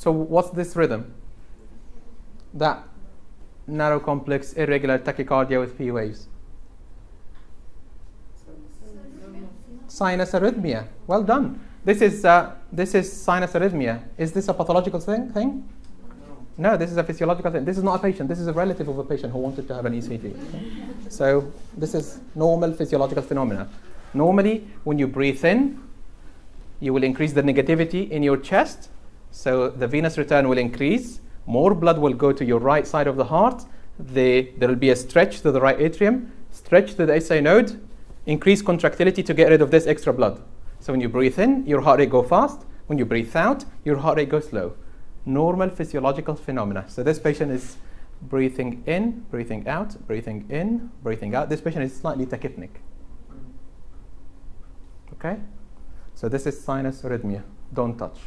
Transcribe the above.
So what's this rhythm? That narrow, complex, irregular tachycardia with P waves. Sinus arrhythmia. Well done. This is uh, this is sinus arrhythmia. Is this a pathological thing? Thing? No, this is a physiological thing. This is not a patient. This is a relative of a patient who wanted to have an ECG. So this is normal physiological phenomena. Normally, when you breathe in, you will increase the negativity in your chest. So the venous return will increase. More blood will go to your right side of the heart. The, there will be a stretch to the right atrium, stretch to the SA node, increase contractility to get rid of this extra blood. So when you breathe in, your heart rate go fast. When you breathe out, your heart rate goes slow. Normal physiological phenomena. So this patient is breathing in, breathing out, breathing in, breathing out. This patient is slightly tachypneic. Okay? So this is sinus arrhythmia. Don't touch.